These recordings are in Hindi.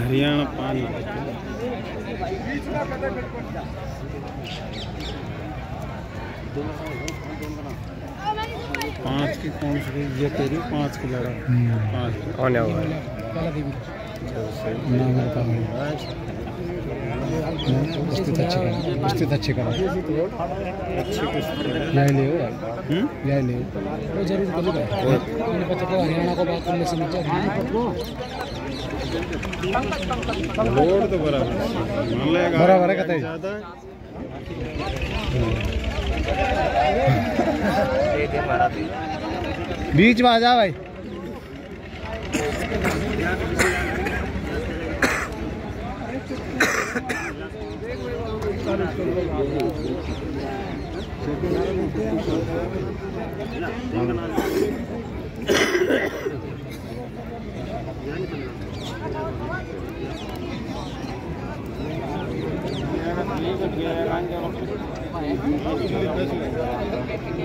हरियाणा पानी पाँच की कौन सी ये तेरी पाँच की लड़ा पाँच। कौन है वो? ना मेरा काम है स्थित अच्छे करा स्थित अच्छे करा अच्छी यही ले? यही ले वो ज़रूर करूँगा मैंने पता को हरियाणा को बात करने से नीचे रोड तो बराबर बराबर बीच में आ जा भाई।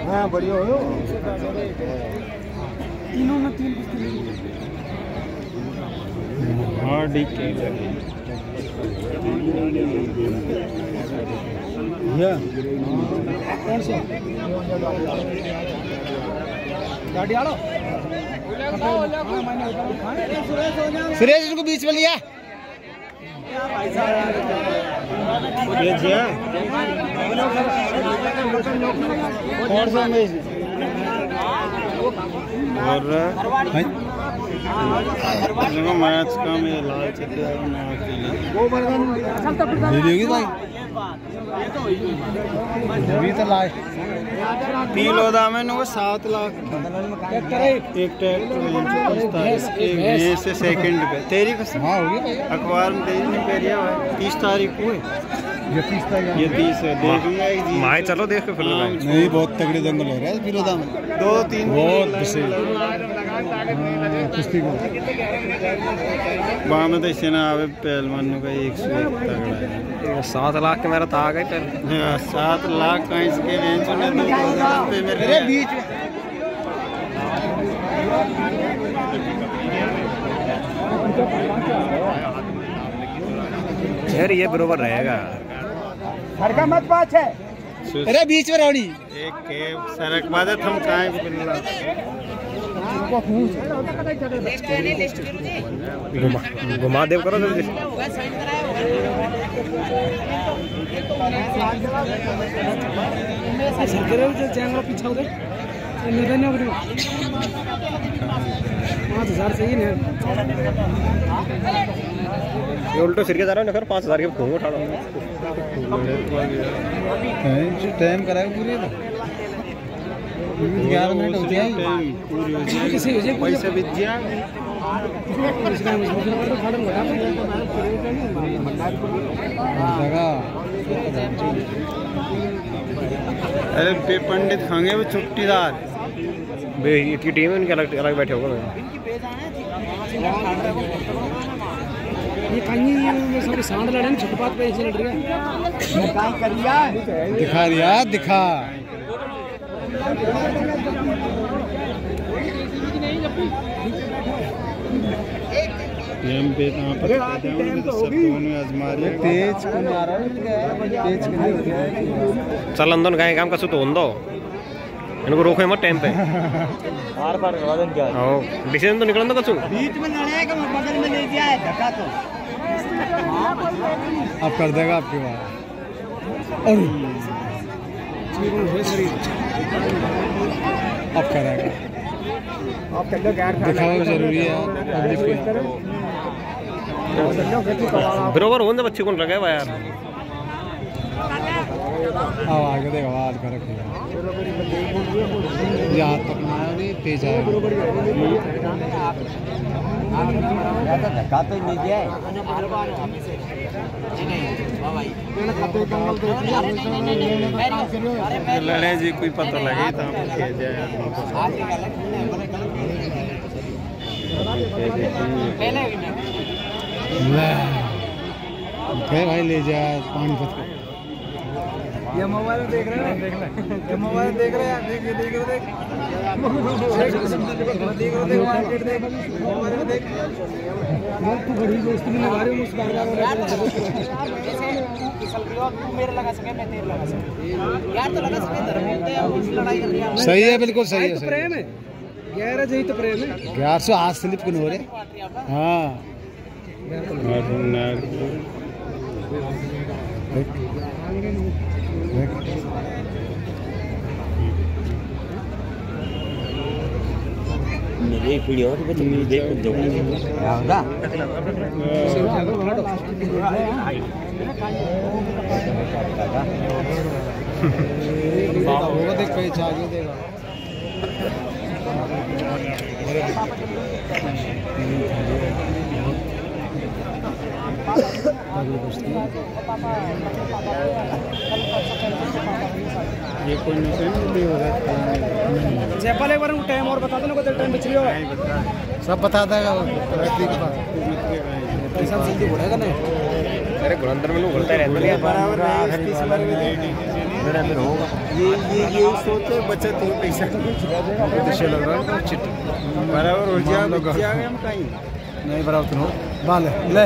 हाँ बढ़िया हो तीनों में तीन हाँ डी के कौन सा गाड़ी आड़ो सुरेश इनको बीच में लिया। और मैच का में लाल चक्कर ले लेगी भाई अभी तो लास्ट नो सात लाख एक ट्रैक्टर से सेकंड पे तेरी कसम अखबार में तेरी नहीं पे रिया तीस तारीख को ये तीस तारीख ये तीस है देखूँगा एक माए चलो देख फिर नहीं बहुत तगड़े दंगल हो रहा है दो तीन। बहुत तो आवे पहलवान का एक सौ एक तगड़ा है। सात लाख के मेरा तो आ गए हाँ, सात लाख का इसके रेंज ने दो में अरे लिया। बीच में। यार ये बरोबर रहेगा। हरका मत पाछ है। अरे बीच में रानी। एक के सरक बादे थम काहे को घुमा देव करो जल्दी। पीछा उधर पाँच हज़ार उल्टो सिर के जा रहा है पाँच हज़ार के घूम उठा पूरे होते हैं टाइम पूरी। हो जाएगी पैसे अरे पे पंडित खाएँगे वो छुट्टीदार बे इतनी टीम है उनके अलग अलग बैठे होगा ये कहीं सारे सांड लड़े पे ऐसे लड़ रहे हैं दिखा दिया दिखा। हम पे पर तो सब दोनों आजमा रहे हैं। तेज को तेज हो चल अंदर गए काम का सो तो दो इनको रोको मत टाइम पे। आर पार करवा दें क्या? आओ डिसीज़न तो निकल दो कछु बीच में लड़े का बगल में ले दिया है धक्का तो। अब कर देगा आपकी बात। अब करेगा आप कर लो ज़रूरी है पब्लिक को बरोबर हो बच्चे कौन लगे हुआ यार आगे देखो आवाज़ कर रखी यहाँ तक ना नहीं तेज आया धक्का तो नहीं दिया लड़े जी कोई पता लगे तो हम जाए। ले भाई ले जा पानी पत ये मोबाइल में देख रहे हैं? देख ये मोबाइल देख रहे हैं? देख देख रहे देख। देख देख देख मार्केट देख। मोबाइल में देख। यार तू बड़ी दोस्ती में लगा रही हूँ उस बार सही है बिल्कुल सही है प्रेम है। तो प्रेम है। ग्यारह सौ हाथ स्लिप क्यों हो रहे। हाँ। मेरी एक वीडियो और बच्चे मेरी देख दो होगा देख पेज आगे देगा ये कोई नहीं भी हो सकता है जयपाल एक बार टाइम और बता दो ना कोई टाइम बच रही हो? सब बता देगा पास। जल्दी बढ़ेगा ना अरे गुरंदर में लोग रहते हैं। नहीं, मेरे होगा। ये ये ये सोचे बचत हो पैसा। दृश्य लग रहा है चिट बराबर हो जाएगा हम कहीं। नहीं बराबर तुम बाल ले।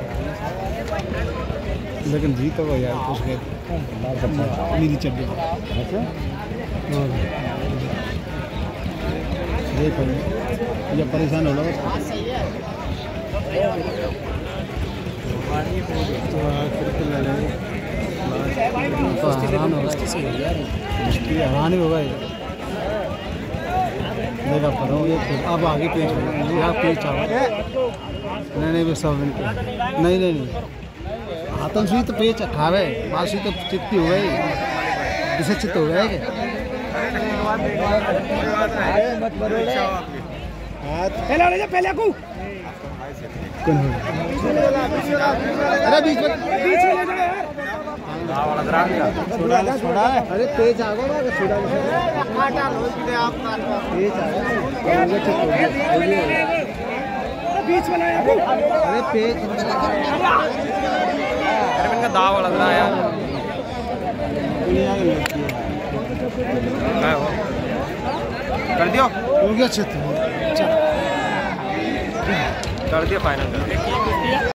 लेकिन जीत तो यार कुछ गए नीली चड्डी। देखो ये परेशान हो रहा हैरान होगा ये देखा पर अब आगे पेश होगा। पेश नहीं नहीं सब नहीं नहीं नहीं। आतंक सुई तो पेच बात सुई तो चित्ती हो गई। चित्त हो क्या पहले ले जा, पहले को हो? अरे बीच में बीच में जा छोड़ा छोड़ा अरे तेज आ गया ना आ बीच में अरे पेज अरे मैंने कहा दाव लग रहा है यार? कर दियो हो गया चित्त कर दिया फाइनल